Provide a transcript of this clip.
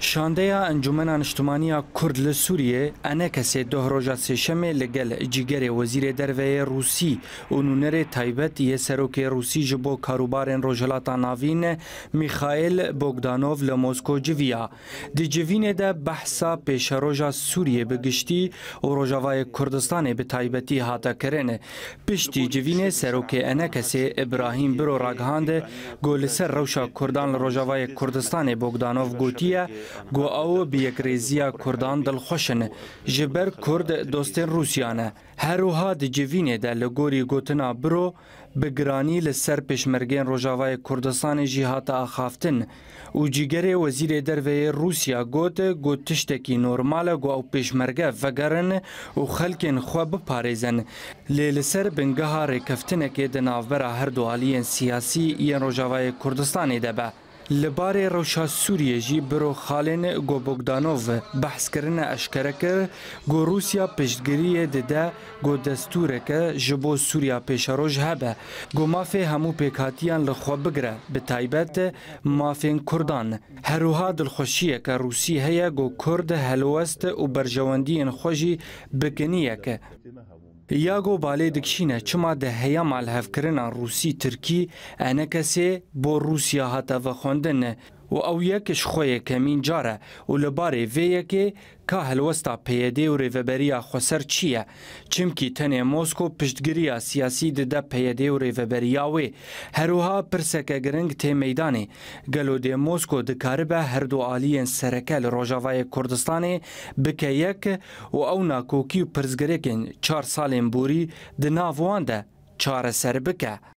شاندەیە ئەنجومەنان نیشتمانیا کورد لە سووریێ ئەنە کەسێ دۆهڕۆژە سێشەمێ لەگەل جیگەرێ وەزیرێ دەرەیە رووسی و نوونەرێ تایبەت یە سەرۆکێ رووسی ji بۆ کاروبارên ڕۆژهلاتا ناوین میخایل بۆگدانۆڤ لە مۆسکۆ جویا. دیجیڤینێ de بەحسا پێشەڕۆژە سووریێ بگشتی و ڕۆژاوای کوردستانê bi تایبەتی هاتەکەرێنێ. پشتی جوینێ سەرۆکێ ئەنە کەسێ ئبراهیم برۆ ڕاگەهاندێ گۆ لەسەر ڕەوشە کوردان لە ڕۆژاوای کوردستانê بۆگدانۆڤ گوتیە، گو او بیکریزیا کردان دلخوشن جبر کرد دوستین روسیانه هر وها د جوینه د لګوري ګوتنا برو بګرانی لسر پشمرګین روجاوای کردستان جهات اخافتن او جګره وزیر دروی روسیا ګوت ګوتشتکی نورماله ګو او پشمرګه وګرن او خلکن خو به پاریزن لسر بنګه هارې کفتنه کې د ناوبره هر دوالین سیاسي یې روجاوای کردستان دبه لبارê rewşa Sûriyê jî biro xalên Gobogdanov behskirine eşkere kir got Rûsya piştgiriyê dide got destûreke ji bo Sûriya pêşeroj hebe got mafê hemû pêkhatiyan li xwe bigire bi taybet mafên Kurdan herûha dilxweşiyeke Rûsî heye got Kurd helwest û berjewendiyên xwe jî bikiniyeke یاگۆ بالێ دکشینە چما دە هەیە مالهەفکردن رووسی ترکی ئەنەکەسێ بۆ رووسیا هاتەڤە خوێندنە و او یکش خوی کمین جاره و لباره وی یکی که هلوستا پیده و ریوبریا خسر چیه چمکی تنه موسکو پشتگیری سیاسی ده ده پیده و ریوبریا وی هروها پرسکه گرنگ تی میدانه گلو ده موسکو دکاره به هر دو آلین سرکه لروجاوای کردستانه بکه یک و او ناکوکی و پرزگریکن چار سالین بوری ده ناوان ده چاره سر بکه